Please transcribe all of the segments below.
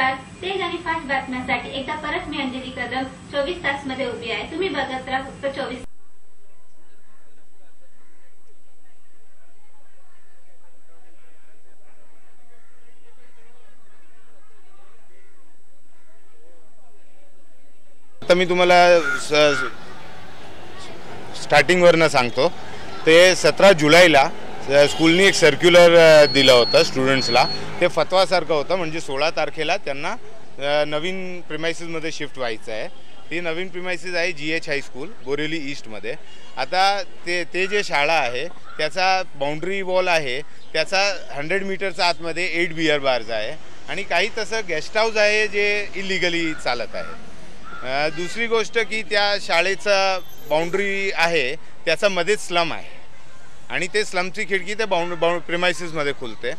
नमस्कार तेज आणि फास्ट बातम्यांसाठी एकदा परत मी अंजली कदम चोवीस तासमध्ये उभी आहे. तुम्ही बघत राहा फक्त चोवीस आता मी तुम्हाला स्टार्टिंगवरनं सांगतो. ते सतरा जुलैला स्कूलनी एक सर्क्युलर दिलं होतं स्टुडंट्सला ते फतवासारखं होतं म्हणजे सोळा तारखेला त्यांना नवीन प्रिमायसिसमध्ये शिफ्ट व्हायचं आहे. ती नवीन प्रिमायसिस आहे G H high school Borivali ईस्टमध्ये आता ते ते जे शाळा आहे त्याचा बाउंड्री वॉल आहे त्याचा हंड्रेड मीटरच्या आतमध्ये एट बियर बारचा आहे. आणि काही तसं गेस्ट हाऊस आहे जे इलिगली चालत आहे. दुसरी गोष्ट की त्या शाळेचा बाउंड्री आहे त्याचा मध्येच स्लम आहे. आणि ते स्लमची खिडकी ते बाउंड बाउंड प्रिमायसिसमध्ये खुलते.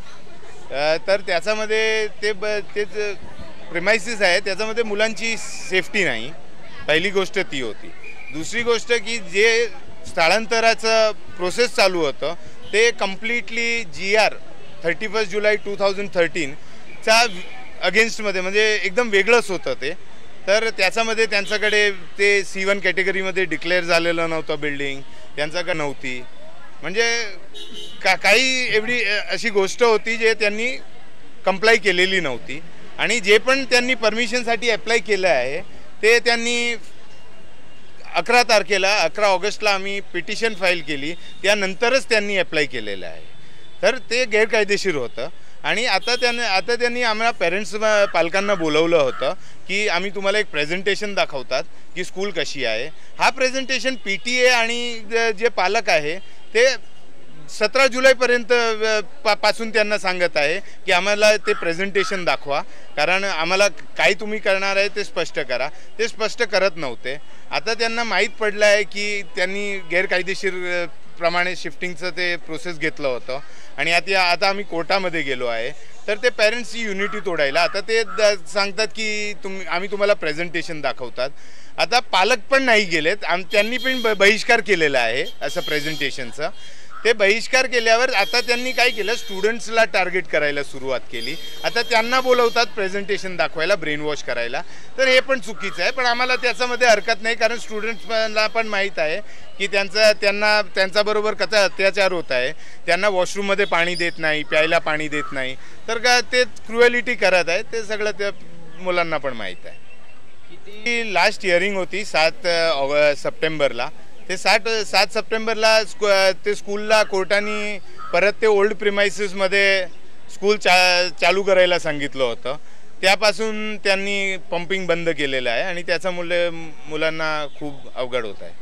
तर त्याच्यामध्ये ते ब तेच प्रिमायसिस आहे त्याच्यामध्ये मुलांची सेफ्टी नाही. पहिली गोष्ट ती होती. दुसरी गोष्ट की जे स्थळांतराचं प्रोसेस चालू होतं ते completely G R thirty first जुलै टू थाउजंड थर्टीनच्या अगेन्स्टमध्ये म्हणजे एकदम वेगळंच होतं ते. तर त्याच्यामध्ये त्यांच्याकडे ते सी वन कॅटेगरीमध्ये डिक्लेअर झालेलं नव्हतं बिल्डिंग त्यांच्याकडे नव्हती. म्हणजे का काही एवढी अशी गोष्ट होती जे त्यांनी कंप्लाय केलेली नव्हती. आणि जे पण त्यांनी परमिशनसाठी अप्लाय केलं आहे ते त्यांनी अकरा तारखेला अकरा ऑगस्टला आम्ही पिटिशन फाईल केली. त्यानंतरच त्यांनी अप्लाय केलेलं आहे. तर ते गैरकायदेशीर होतं. आणि आता त्याने आता त्यांनी आम्हाला पेरेंट्स पालकांना बोलवलं होतं की आम्ही तुम्हाला एक प्रेझेंटेशन दाखवतात की स्कूल कशी आहे. हा प्रेझेंटेशन पी टी ए आणि जे पालक आहे ते सतरा जुलैपर्यंत पा पासून त्यांना सांगत आहे की आम्हाला ते प्रेझेंटेशन दाखवा. कारण आम्हाला काय तुम्ही करणार आहे ते स्पष्ट करा. ते स्पष्ट करत नव्हते. आता त्यांना माहीत पडलं आहे की त्यांनी गैरकायदेशीर प्रमाणे शिफ्टिंगचं ते प्रोसेस घेतलं होतं. आणि आता आता आम्ही कोर्टामध्ये गेलो आहे. तर ते पॅरेंट्सची युनिटी तोडायला आता ते सांगतात की तुम आम्ही तुम्हाला प्रेझेंटेशन दाखवतात. आता पालक पण नाही गेलेत आम त्यांनी पण ब- बहिष्कार केलेला आहे असं प्रेझेंटेशनचं ते बहिष्कार केल्यावर आता त्यांनी काय केलं? स्टुडंट्सला टार्गेट करायला सुरुवात केली. आता त्यांना बोलवतात प्रेझेंटेशन दाखवायला ब्रेन वॉश करायला. तर हे पण चुकीचं आहे. पण आम्हाला त्याच्यामध्ये हरकत नाही. कारण स्टुडंट्सला पण माहीत आहे की त्यांचं त्यांना त्यांच्याबरोबर कसा अत्याचार होत आहे. त्यांना वॉशरूममध्ये पाणी देत नाही प्यायला पाणी देत नाही. तर का ते क्रुएलिटी करत आहे. ते सगळं त्या मुलांना पण माहीत आहे. ती लास्ट हिअरिंग होती सात ऑग सप्टेंबरला. ते सात सात सप्टेंबरला स्कू ते स्कूलला कोर्टाने परत ते ओल्ड प्रिमायसिसमध्ये स्कूल चा चालू करायला सांगितलं होतं. त्यापासून त्यांनी पंपिंग बंद केलेलं आहे आणि त्याच्यामुळे मुलांना खूप अवघड होत आहे.